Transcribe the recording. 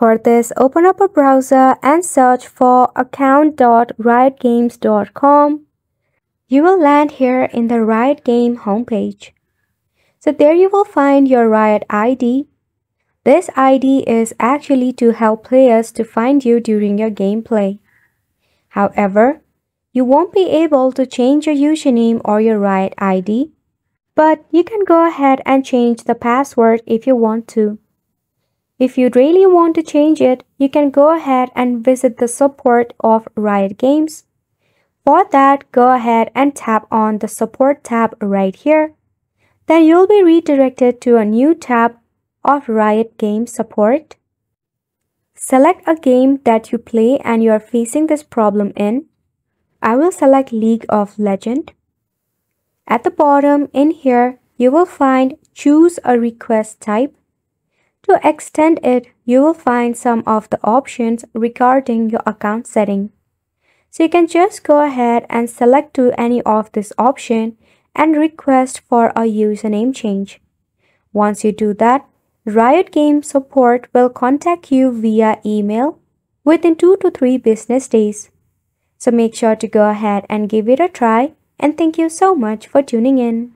For this, open up a browser and search for account.riotgames.com. You will land here in the Riot Game homepage. So there you will find your Riot ID. This ID is actually to help players to find you during your gameplay. However, you won't be able to change your username or your Riot ID, but you can go ahead and change the password if you want to. If you really want to change it, you can go ahead and visit the support of Riot Games. For that, go ahead and tap on the support tab right here. Then you'll be redirected to a new tab of Riot Game support. Select a game that you play and you are facing this problem in. I will select League of Legend. At the bottom in here, you will find choose a request type. To extend it, you will find some of the options regarding your account setting. So you can just go ahead and select to any of this option and request for a username change. Once you do that, Riot Games support will contact you via email within 2 to 3 business days. So make sure to go ahead and give it a try and thank you so much for tuning in.